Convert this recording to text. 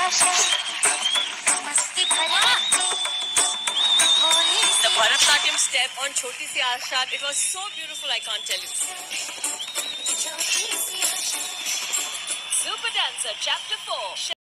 The Bharatnatyam step on Choti Si Asha, it was so beautiful, I can't tell you. Super Dancer, Chapter 4.